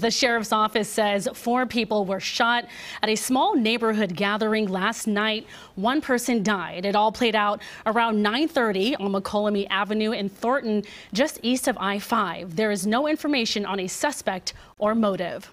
The sheriff's office says four people were shot at a small neighborhood gathering last night. One person died. It all played out around 9:30 on Mokelumne Avenue in Thornton, just east of I-5. There is no information on a suspect or motive.